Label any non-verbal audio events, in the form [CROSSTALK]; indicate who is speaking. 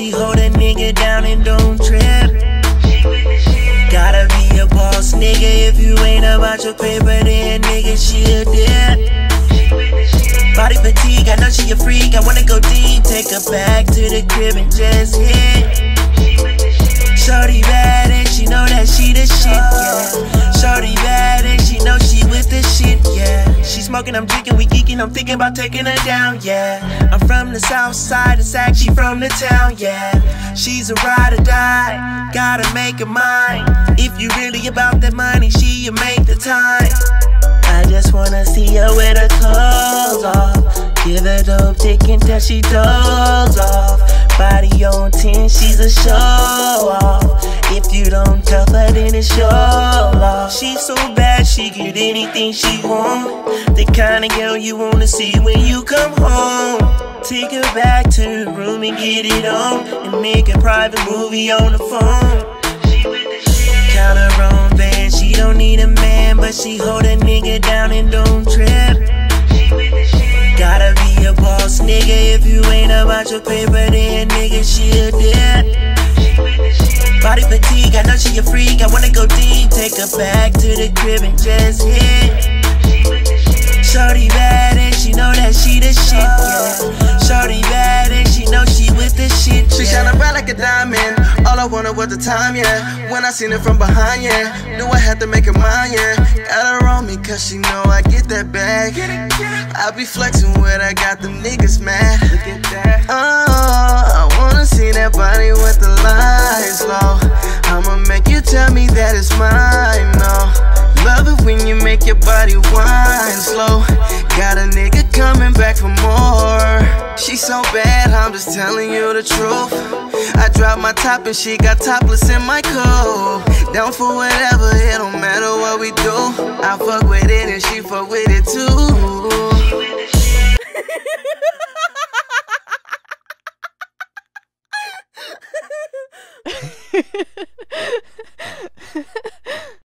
Speaker 1: She hold a nigga down and don't trip. Gotta be a boss nigga if you ain't about your paper, then nigga, she a dip. Body fatigue, I know she a freak. I wanna go deep, take her back to the crib and just hit. Shorty bad and she know that she the shit. Smoking, I'm drinking, we geeking, I'm thinking about taking her down, yeah. I'm from the south side of Sac, she from the town, yeah. She's a ride or die, gotta make her mine. If you really about that money, she'll make the time. I just wanna see her with her clothes off. Give her dope dick until she doze off. Body on 10, she's a show off. If you don't tell her, then it's your loss. She's so she get anything she want. The kind of girl you wanna see when you come home. Take her back to the room and get it on. And make a private movie on the phone. Count her own band, she don't need a man, but she hold a nigga down and don't trip. Gotta be a boss nigga if you ain't about your paper, then nigga, she a dip. Fatigue, I know she a freak, I wanna go deep, take her back to the crib and just hit. Shorty bad and she know that she the shit, yeah. Shorty bad and she know she with the shit,
Speaker 2: She shining bright like a diamond. All I wanted was the time, yeah. When I seen her from behind, yeah. Knew I had to make her mine, yeah. Got her on me, cause she know I get that bag. I be flexing when I got them niggas mad. Look at that. Oh, I wanna see that body with the lights low. I'ma make you tell me that it's mine, no. Love it when you make your body whine slow. Got a nigga coming back for more. She's so bad, I'm just telling you the truth. I dropped my top and she got topless in my coat. Down for whatever, it don't matter what we do. I fuck with it and she fuck with it too. [LAUGHS]